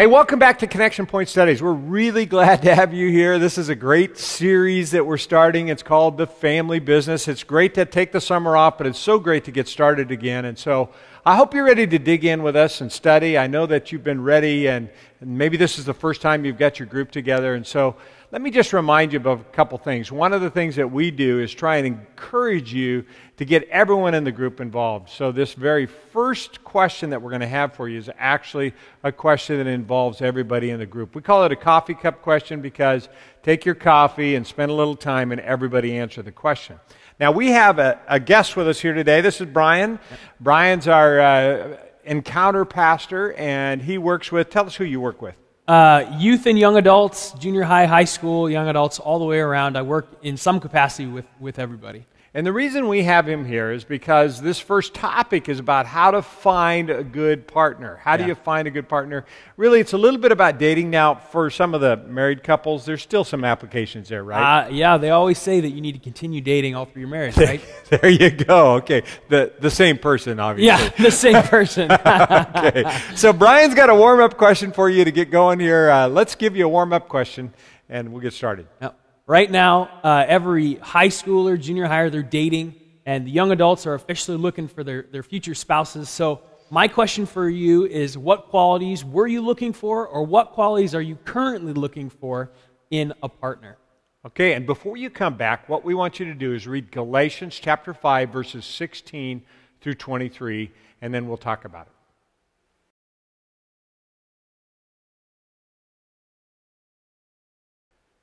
Hey, welcome back to Connection Point Studies. We're really glad to have you here. This is a great series that we're starting. It's called The Family Business. It's great to take the summer off, but it's so great to get started again. And so I hope you're ready to dig in with us and study. I know that you've been ready, and, and maybe this is the first time you've got your group together. And so let me just remind you of a couple things. One of the things that we do is try and encourage you to get everyone in the group involved. So, this very first question that we're going to have for you is actually a question that involves everybody in the group. We call it a coffee cup question because take your coffee and spend a little time and everybody answer the question. Now, we have a, a guest with us here today. This is Brian. Brian's our uh, encounter pastor, and he works with, tell us who you work with. Uh, youth and young adults, junior high, high school, young adults, all the way around. I work in some capacity with, with everybody. And the reason we have him here is because this first topic is about how to find a good partner. How do Yeah. you find a good partner? Really, it's a little bit about dating. Now, for some of the married couples, there's still some applications there, right? Uh, yeah, they always say that you need to continue dating all through your marriage, right? there you go. Okay. The, the same person, obviously. yeah, the same person. okay. So, Brian's got a warm up question for you to get going here. Uh, let's give you a warm up question, and we'll get started. Now, right now, uh, every high schooler, junior higher, they're dating, and the young adults are officially looking for their, their future spouses. So, my question for you is what qualities were you looking for, or what qualities are you currently looking for in a partner? Okay, and before you come back, what we want you to do is read Galatians chapter 5, verses 16 through 23, and then we'll talk about it.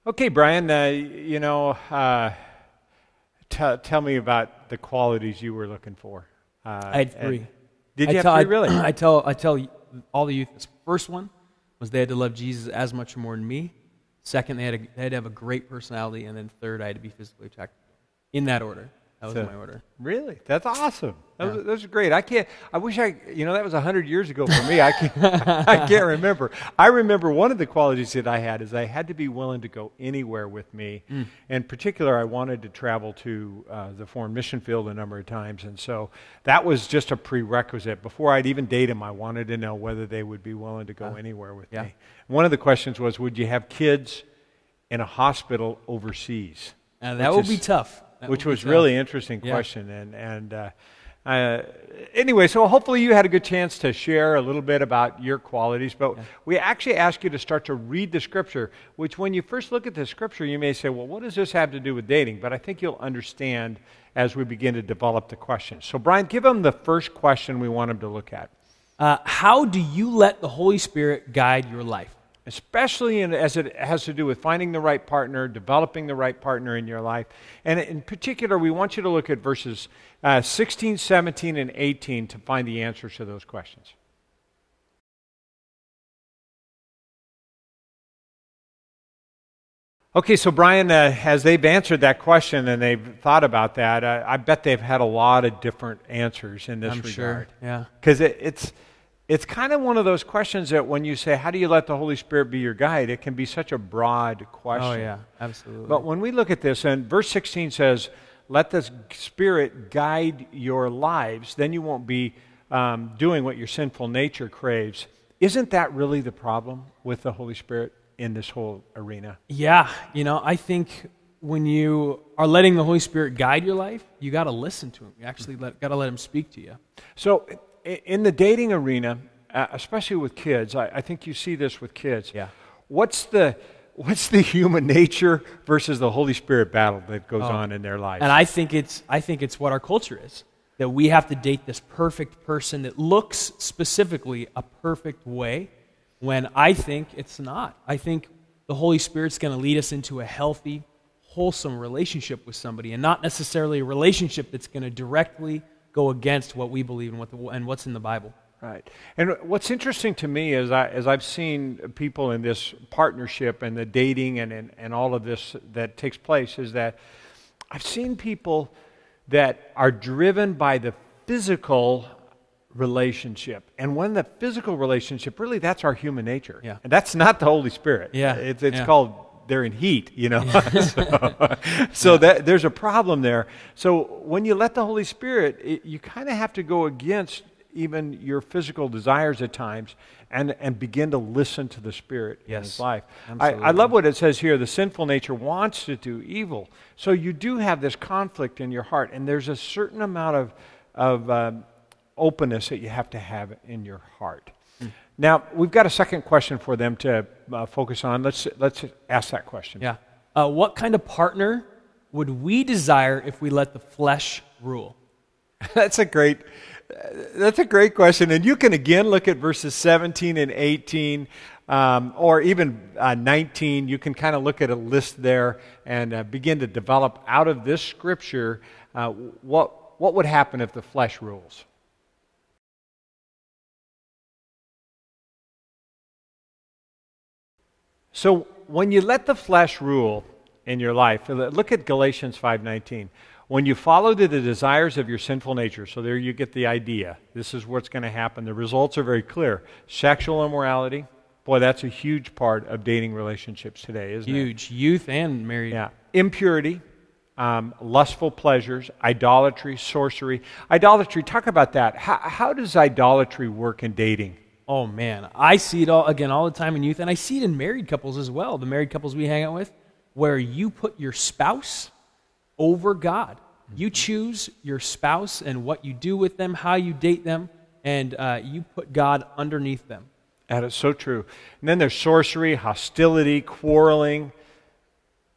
Okay, Brian, uh, you know, uh, t- tell me about the qualities you were looking for. Uh, I had three. Did I you tell, have three, really? I, I tell I tell all the youth. This first one was they had to love Jesus as much or more than me. Second, they had, a, they had to have a great personality, and then third, I had to be physically attractive. In that order, that was So- my order. Really? That's awesome. That Yeah. was, that was great. I can't. I wish I. You know, that was hundred years ago for me. I can't. I can't remember. I remember one of the qualities that I had is I had to be willing to go anywhere with me. In particular, I wanted to travel to uh, the foreign mission field a number of times, and so that was just a prerequisite. Before I'd even date them, I wanted to know whether they would be willing to go anywhere with yeah. me. One of the questions was, would you have kids in a hospital overseas? And that would be tough. That which was tough. really interesting Yeah. question and and uh, uh, anyway so hopefully you had a good chance to share a little bit about your qualities but we actually ask you to start to read the scripture which when you first look at the scripture you may say well what does this have to do with dating but i think you'll understand as we begin to develop the questions so brian give them the first question we want them to look at Uh, how do you let the Holy Spirit guide your life? Especially in, as it has to do with finding the right partner, developing the right partner in your life. And in particular, we want you to look at verses uh, 16, 17, and 18 to find the answers to those questions. Okay, so Brian, uh, as they've answered that question and they've thought about that, uh, I bet they've had a lot of different answers in this I'm regard sure. Yeah. because it, it's it's kind of one of those questions that when you say how do you let the holy spirit be your guide it can be such a broad question Oh yeah, absolutely. but when we look at this and verse 16 says let the spirit guide your lives then you won't be um, doing what your sinful nature craves isn't that really the problem with the holy spirit in this whole arena Yeah, you know, I think when you are letting the Holy Spirit guide your life, you got to listen to Him. You actually got to let Him speak to you. So, in the dating arena, uh, especially with kids, I, I think you see this with kids. Yeah. What's the what's the human nature versus the Holy Spirit battle that goes Oh. on in their lives? And I think it's I think it's what our culture is. That we have to date this perfect person that looks specifically a perfect way when I think it's not. I think the Holy Spirit's going to lead us into a healthy, wholesome relationship with somebody and not necessarily a relationship that's going to directly go against what we believe and what the, and what's in the Bible. Right. And what's interesting to me is I, as I've seen people in this partnership and the dating and, and, and all of this that takes place is that I've seen people that are driven by the physical relationship. And when the physical relationship, really that's our human nature. Yeah. And that's not the Holy Spirit. Yeah. It's, it's Yeah. called they're in heat, you know. so so that, there's a problem there. So when you let the Holy Spirit, it, you kind of have to go against even your physical desires at times and, and begin to listen to the Spirit in his life. I, I love what it says here the sinful nature wants to do evil. So you do have this conflict in your heart, and there's a certain amount of, of um, openness that you have to have in your heart. Now, we've got a second question for them to uh, focus on. Let's, let's ask that question. Yeah. Uh, what kind of partner would we desire if we let the flesh rule? That's a great that's a great question, and you can again look at verses 17 and 18, um, or even uh, 19. You can kind of look at a list there and uh, begin to develop out of this scripture uh, what what would happen if the flesh rules. So when you let the flesh rule in your life, look at Galatians 5:19. When you follow the, the desires of your sinful nature, so there you get the idea. This is what's going to happen. The results are very clear. Sexual immorality, boy, that's a huge part of dating relationships today, isn't it? Huge. Youth and married. Yeah. Impurity, um, lustful pleasures, idolatry, sorcery. Idolatry, talk about that. How, how does idolatry work in dating? Oh man, I see it all again all the time in youth, and I see it in married couples as well. The married couples we hang out with, where you put your spouse over God. You choose your spouse and what you do with them, how you date them, and uh, you put God underneath them. That is so true. And then there's sorcery, hostility, quarreling.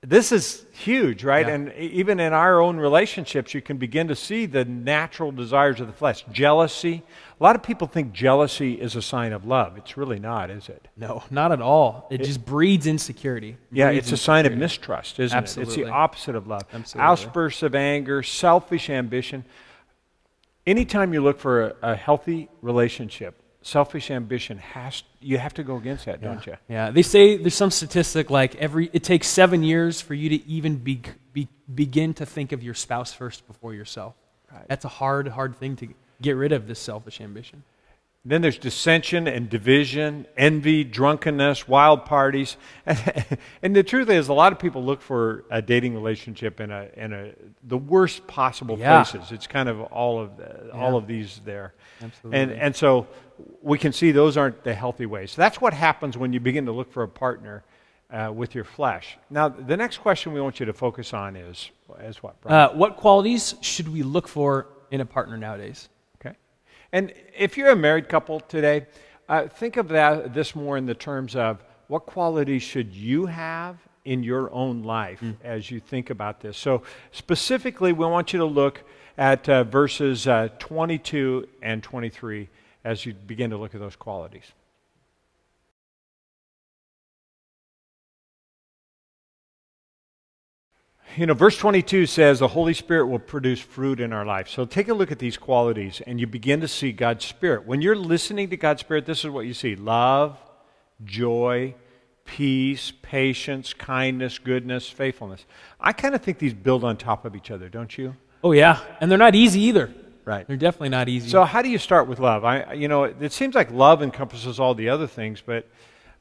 This is huge, right? Yeah. And even in our own relationships, you can begin to see the natural desires of the flesh. Jealousy. A lot of people think jealousy is a sign of love. It's really not, is it? No, not at all. It, just breeds insecurity. Yeah, Breeds it's a sign of mistrust, isn't it? It's the opposite of love. Absolutely. Outbursts of anger, selfish ambition. Anytime you look for a, a healthy relationship, selfish ambition has you have to go against that, don't you? Yeah, they say there's some statistic like every it takes seven years for you to even be, be, begin to think of your spouse first before yourself. Right. That's a hard, hard thing to get rid of. This selfish ambition. Then there's dissension and division, envy, drunkenness, wild parties. and the truth is, a lot of people look for a dating relationship in, a, in a, the worst possible Yeah. places. It's kind of all of, the, Yeah. all of these there. Absolutely. And, and so we can see those aren't the healthy ways. So that's what happens when you begin to look for a partner uh, with your flesh. Now, the next question we want you to focus on is, is what, Brian? Uh, what qualities should we look for in a partner nowadays? And if you're a married couple today, uh, think of that this more in the terms of what qualities should you have in your own life as you think about this. So specifically, we want you to look at uh, verses uh, 22 and 23 as you begin to look at those qualities. You know, verse 22 says the Holy Spirit will produce fruit in our life. So take a look at these qualities and you begin to see God's Spirit. When you're listening to God's Spirit, this is what you see love, joy, peace, patience, kindness, goodness, faithfulness. I kind of think these build on top of each other, don't you? Oh yeah, and they're not easy either. Right. They're definitely not easy. So how do you start with love? I, you know, it seems like love encompasses all the other things, but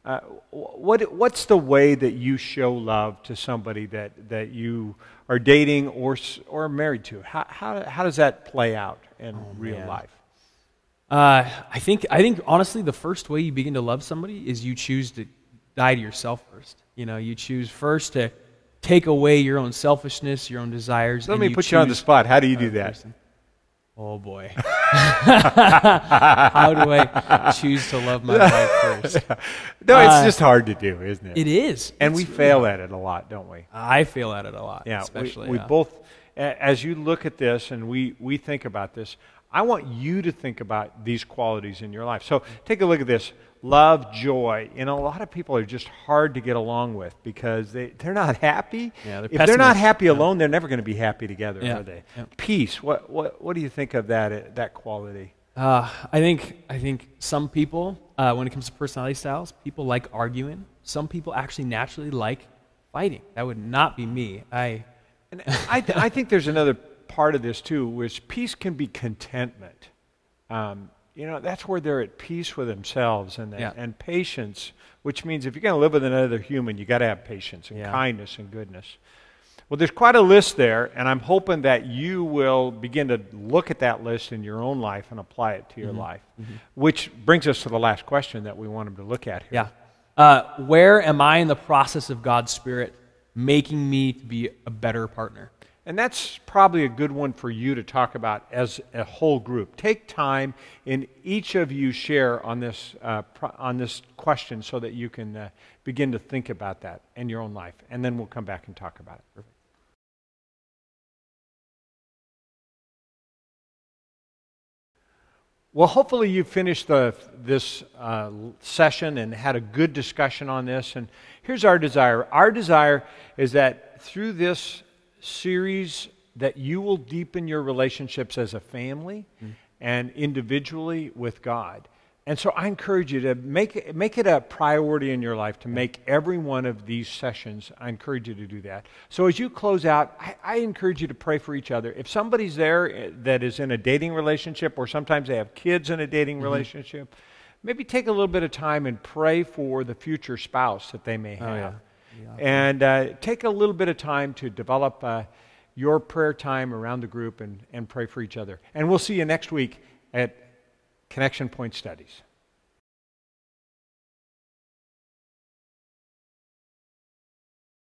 uh, what, what's the way that you show love to somebody that, that you are dating or, or married to? How, how, how does that play out in real man. life? Uh, I think I think honestly, the first way you begin to love somebody is you choose to die to yourself first. You know, you choose first to take away your own selfishness, your own desires. Let and me put you on the spot. How do you do that? person. Oh boy, how do I choose to love my wife first? No, it's Uh, just hard to do, isn't it? It is, and we It's really fail at it a lot, don't we? I fail at it a lot. Yeah, especially we, we yeah. both. As you look at this and we we think about this, I want you to think about these qualities in your life. So take a look at this: love, joy. And a lot of people are just hard to get along with because they they're not happy. Yeah, they're if they're not happy Yeah. alone, they're never going to be happy together, Yeah, are they? Peace. What what what do you think of that uh, that quality? Uh, I think I think some people, uh, when it comes to personality styles, people like arguing. Some people actually naturally like fighting. That would not be me. I And I, th- I think there's another part of this too, which peace can be contentment. Um, you know, that's where they're at peace with themselves and, Yeah. and patience, which means if you're going to live with another human, you've got to have patience and Yeah. kindness and goodness. Well, there's quite a list there, and I'm hoping that you will begin to look at that list in your own life and apply it to your Mm-hmm. life. Which brings us to the last question that we wanted to look at here. Yeah. Uh, where am I in the process of God's Spirit making me to be a better partner? And that's probably a good one for you to talk about as a whole group. Take time and each of you share on this, uh, on this question so that you can uh, begin to think about that in your own life. And then we'll come back and talk about it. Well, hopefully you finished the, this uh, session and had a good discussion on this. And here's our desire. Our desire is that through this series that you will deepen your relationships as a family and individually with God. And so I encourage you to make it, make it a priority in your life to make every one of these sessions. I encourage you to do that. So as you close out, I, I encourage you to pray for each other. If somebody's there eh, that is in a dating relationship, or sometimes they have kids in a dating relationship, maybe take a little bit of time and pray for the future spouse that they may have. yeah. And uh, take a little bit of time to develop uh, your prayer time around the group and, and pray for each other. And we'll see you next week at Connection Point Studies.